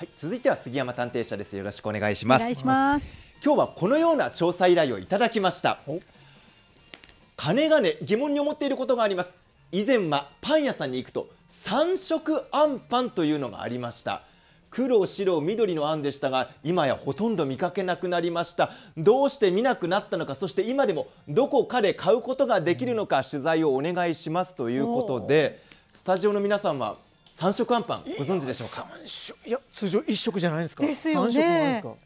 はい、続いては杉山探偵社です。よろしくお願いします。お願いします。今日はこのような調査依頼をいただきました。金がね疑問に思っていることがあります。以前はパン屋さんに行くと三色あんパンというのがありました。黒、白、緑のあんでしたが今やほとんど見かけなくなりましたどうして見なくなったのかそして今でもどこかで買うことができるのか取材をお願いしますということでスタジオの皆さんは三色あんパンご存知でしょうか？三色？いや通常一色じゃないですか。ですよね。三色も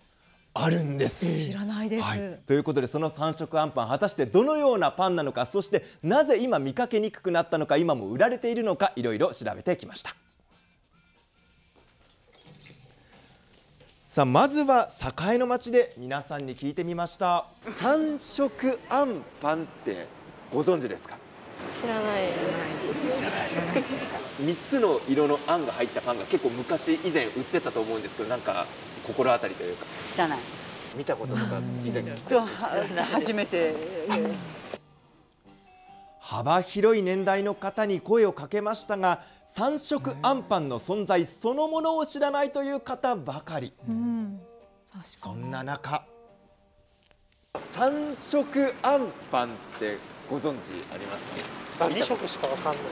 あるんですか？あるんです。知らないです。はい、ということでその三色あんパン果たしてどのようなパンなのかそしてなぜ今見かけにくくなったのか今も売られているのかいろいろ調べてきました。さあまずは栄の町で皆さんに聞いてみました。三色あんパンってご存知ですか？知らない。三つの色のあんが入ったパンが結構昔以前売ってたと思うんですけどなんか心当たりというか。知らない。見たこととか以前来とは初めて幅広い年代の方に声をかけましたが三色あんパンの存在そのものを知らないという方ばかり。うん。確かそんな中三色あんパンってご存知ありますか？二色しかわかんない。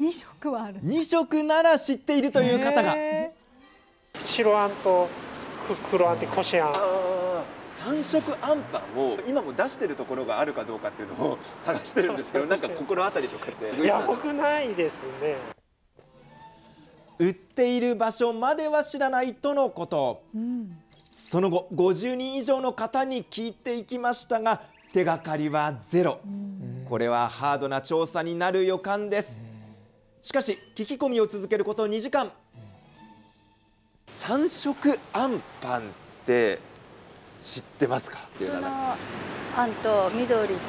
に。二色はある。2色なら知っているという方が。へ白あんとく黒あんってこしあん。三色あんパンを今も出してるところがあるかどうかっていうのを探してるんですけどなんか心当たりとかって。いや僕ないですね。売っている場所までは知らないとのこと。ーうん。その後50人以上の方に聞いていきましたが手がかりはゼロ。これはハードな調査になる予感です。しかし聞き込みを続けること2時間。三色あんパンって知ってますか？っていう普通のあんと緑と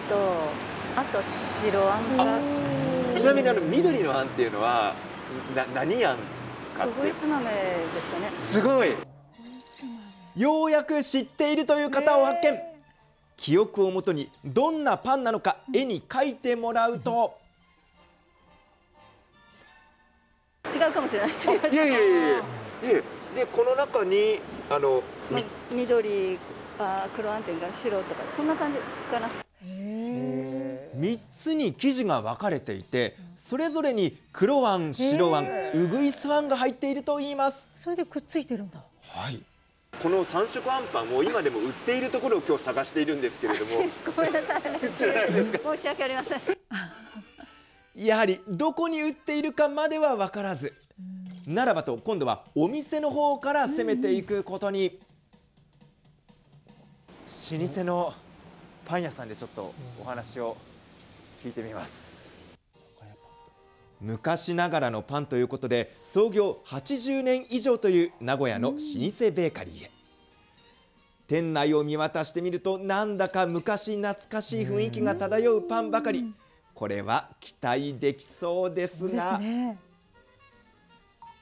あと白あんがちなみにあの緑のあんっていうのはな何あんかっウグてイス豆ですかね。すごい。ようやく知っているという方を発見記憶をもとにどんなパンなのか絵に描いてもらうと。違うかもしれない。ですいやいやいやいやででこの中にあのまあ緑あ黒あんっていうか白とかそんな感じかな。3つに生地が分かれていてそれぞれに黒あん白あんうぐいすあんが入っていると言います。それでくっついてるんだ。はいこの三色あんパンを今でも売っているところを今日探しているんですけれども。ごめんなさい。知らないですか？申し訳ありませんやはりどこに売っているかまでは分からず。ならばと今度はお店の方から攻めていくことに。老舗のパン屋さんでちょっとお話を聞いてみます昔ながらのパンということで創業80年以上という名古屋の老舗ベーカリーへ店内を見渡してみるとなんだか昔懐かしい雰囲気が漂うパンばかりこれは期待できそうですがね。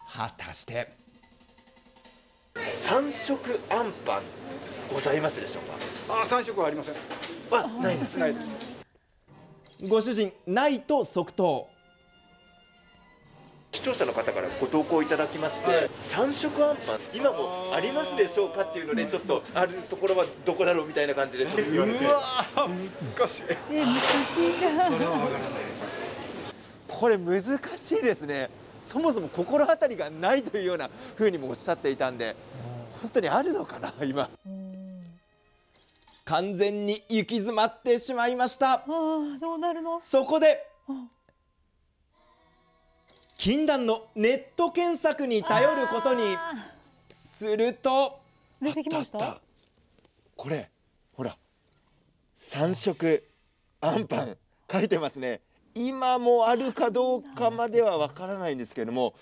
果たして三色あんパンございますでしょうか？あ、三色はありません。はないですないです。ご主人ないと即答視聴者の方からご投稿いただきまして、はい三色あんパン今もありますでしょうかっていうのでちょっとあるところはどこだろうみたいな感じでちょっと言われてうわー、難しい。え難しいな。それはわからない。これ難しいですねそもそも心当たりがないというような風にもおっしゃっていたんで本当にあるのかな今うん完全に行き詰まってしまいましたああどうなるの？そこでうん禁断のネット検索に頼ることに。あすると出てきました？これほら三色あんパン書いてますね。今もあるかどうかまではわからないんですけれども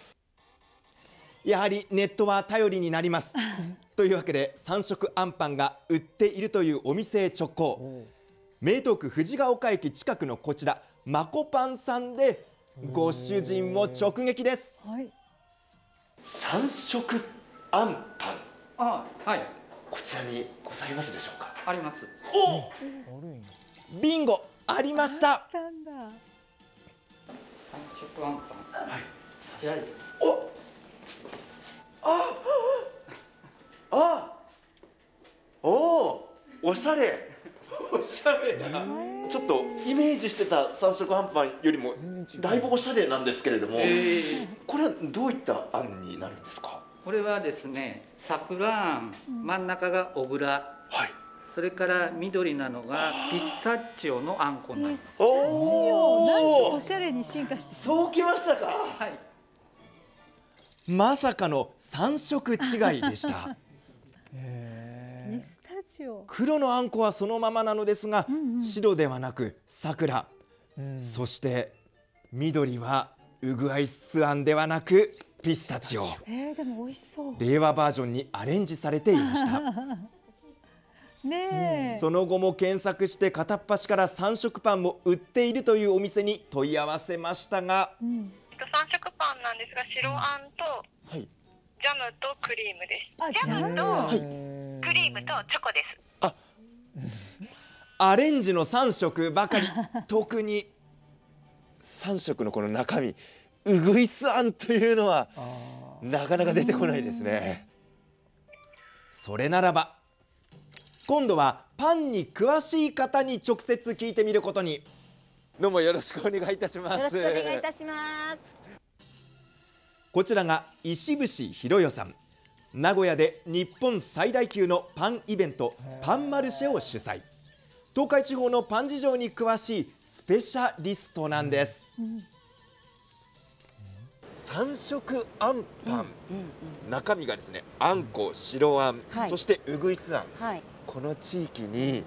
やはりネットは頼りになります。というわけで三色あんパンが売っているというお店へ直行。名東区藤ヶ丘駅近くのこちらマコパンさんでご主人を直撃です、はい、三色あんパンあはい。こちらにございますでしょうか？あります。お！ビンゴありました。三色あんパンはい。こちらです。お！あ！あ！おお！おしゃれ。おしゃれな。ちょっとイメージしてた三色あんパンよりもだいぶおしゃれなんですけれども、えー。これはどういったあんになるんですか？これはですね桜あん真ん中が小倉はい。それから緑なのがピスタチオのあんこになります。ピスタチオなんとおおしゃれに進化してそうきましたか。はい。まさかの三色違いでした黒のあんこはそのままなのですが、んうん。白ではなく桜、そして緑はウグアイスあんではなくピスタチオ。えー、でも美味しそう。令和バージョンにアレンジされていました。ねえ、その後も検索して片っ端から三色パンも売っているというお店に問い合わせましたが、うん、三色パンなんですが白あんとはい、ジャムとクリームです。あジャムとはいクリームとチョコです。アレンジの3色ばかり。特に。3色のこの中身。ウグイスあんというのはなかなか出てこないですね。それならば今度はパンに詳しい方に直接聞いてみることに。どうもよろしくお願いいたします。よろしくお願いいたします。こちらが石伏博代さん名古屋で日本最大級のパンイベントパンマルシェを主催。東海地方のパン事情に詳しいスペシャリストなんです、三色あんパン、中身がですねあんこ白あん、はい。そしてうぐいすあん。はい。この地域に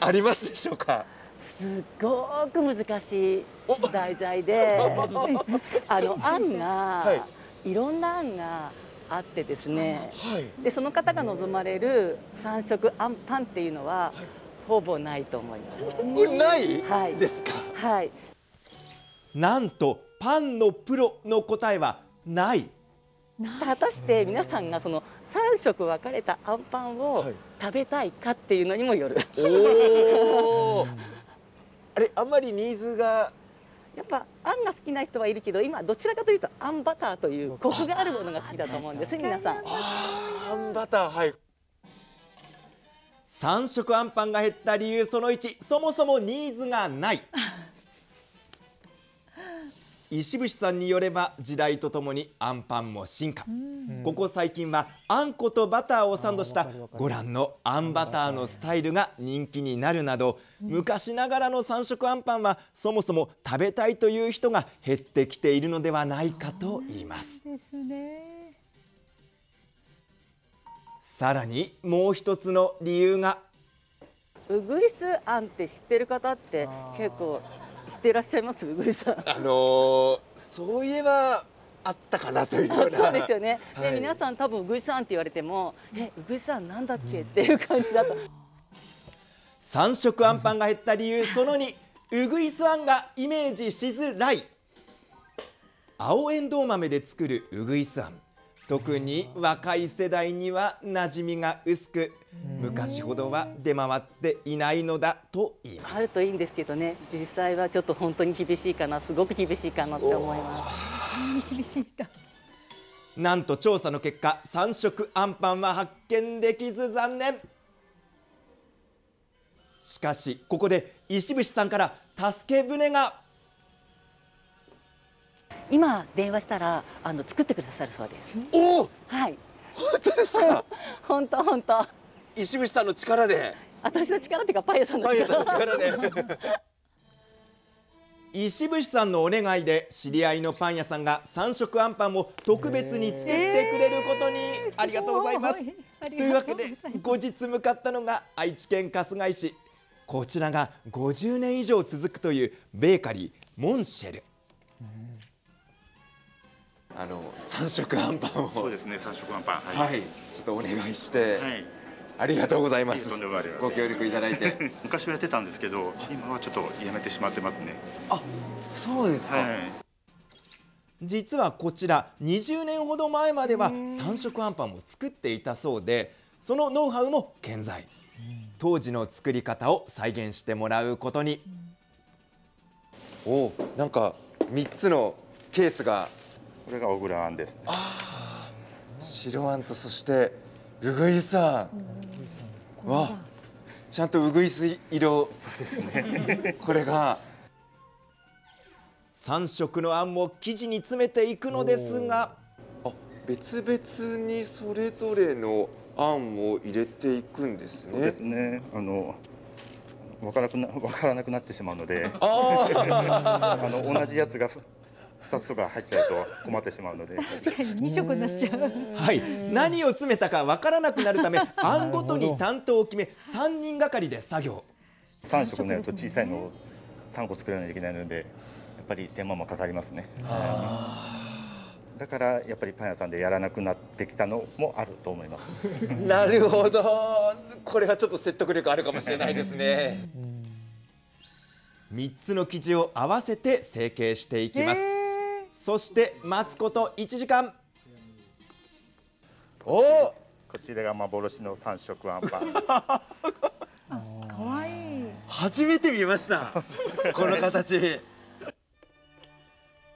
ありますでしょうか？すっごく難しいお。題材で。あのあんが、、はいろんなあんがあってですねはい。でその方が望まれる三色あんパンっていうのは、ほぼないと思います。ない？はい。ですか、はい。なんとパンのプロの答えはない。果たして皆さんがその3色分かれたあんパンをはい。食べたいかっていうのにもよる。おお。あれあんまりニーズがやっぱあんが好きな人はいるけど今どちらかというとあんバターというコクがあるものが好きだと思うんです皆さん。あんバターはい。三色あんパンが減った理由その1そもそもニーズがない石伏さんによれば時代とともにあんパンも進化。ここ最近はあんことバターをサンドしたご覧のあんバターのスタイルが人気になるなど昔ながらの三色あんパンはそもそも食べたいという人が減ってきているのではないかと言います。ですね。さらにもう一つの理由が。うぐいすあんって知ってる方って結構知ってらっしゃいます？うぐいすあん。あのー、そういえばあったかなというそうですよね。で、はい。皆さん多分うぐいすあんって言われてもえうぐいすあんなんだっけ？っていう感じだと。三色あんパンが減った理由その2うぐいすあんがイメージしづらい。青えんどう豆で作るうぐいすあん特に若い世代には馴染みが薄く昔ほどは出回っていないのだと言います。あるといいんですけどね実際はちょっと本当に厳しいかなすごく厳しいかなって思います。そんなに厳しいんだ。なんと調査の結果三色あんパンは発見できず残念。しかしここで石伏さんから助け舟が今電話したらあの作ってくださるそうです。おおはい。本当ですか？本当本当。石伏さんの力で？私の力っていうかパン屋さんのパン屋さんの力。力 で石伏さんのお願いで知り合いのパン屋さんが三色あんパンを特別に作ってくれることにありがとうございます。ごいありというわけで後日向かったのが愛知県春日井市こちらが50年以上続くというベーカリーモンシェル、あの三色あんパンを。そうですね、三色あんパン。はい、ちょっとお願いして、はい。ありがとうございます。とんでもありません。ご協力いただいて。昔はやってたんですけど、今はちょっとやめてしまってますね。そうですか、はい。実はこちら20年ほど前までは三色あんパンも作っていたそうでそのノウハウも健在。当時の作り方を再現してもらうことに。おなんか3つのケースがこれが小倉あんですね。白あんとそしてうぐいさん。わちゃんとうぐいす色。そうですね。これが。3色のあんも生地に詰めていくのですが。あ別々にそれぞれのあんを入れていくんですそうですね。あのわからなくなわからなくなってしまうので、あ あの同じやつがふ二つとか入っちゃうと困ってしまうので。確かに二色になっちゃう。はい、何を詰めたかわからなくなるため あんごとに担当を決め3人がかりで作業。三色になると小さいのを三個作らないといけないので、やっぱり手間もかかりますね。だからやっぱりパン屋さんでやらなくなってきたのもあると思います。なるほど。これはちょっと説得力あるかもしれないですね。3つの生地を合わせて成形していきます、そして待つこと1時間。おお。こちらが幻の三色あんパンです。可愛い。初めて見ました。この形。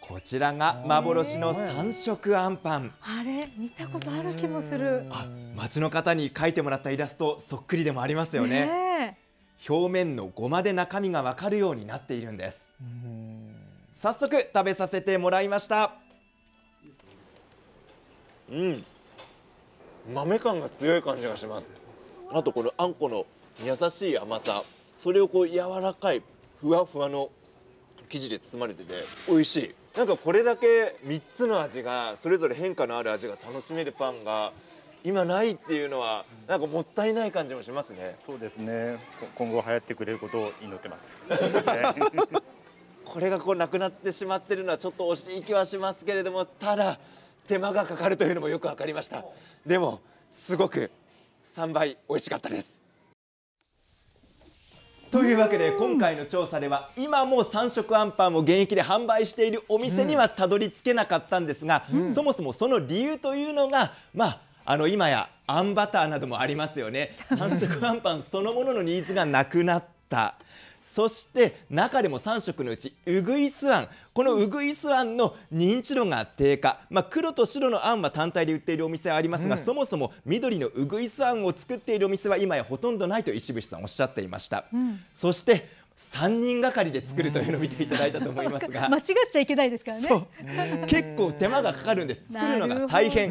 こちらが幻の三色あんパン。あれ見たことある気もする。あ町の方に描いてもらったイラストそっくりでもありますよね。ね表面のごまで中身がわかるようになっているんです早速食べさせてもらいました。うん。豆感が強い感じがします。あとこのあんこの優しい甘さ。それをこう柔らかいふわふわの生地で包まれてて美味しい。なんかこれだけ3つの味がそれぞれ変化のある味が楽しめるパンが今ないっていうのはなんかもったいない感じもしますね。そうですね。こ 今後流行ってくれることを祈ってます。これがこうなくなってしまってるのはちょっと惜しい気はしますけれどもただ手間がかかるというのもよくわかりました。でもすごく3倍美味しかったです。というわけで今回の調査では今も3色あんパンを現役で販売しているお店にはたどり着けなかったんですが、そもそもその理由というのがまああの今やあんバターなどもありますよね。3色あんパンそのもののニーズがなくなったそして中でも3色のうちうぐいすあんこのうぐいすあんの認知度が低下、まあ、黒と白のあんは単体で売っているお店はありますが、そもそも緑のうぐいすあんを作っているお店は今やほとんどないと石渕さんおっしゃっていました、そして3人がかりで作るというのを見ていただいたと思いますが、間違っちゃいけないですからね。結構手間がかかるんです。作るのが大変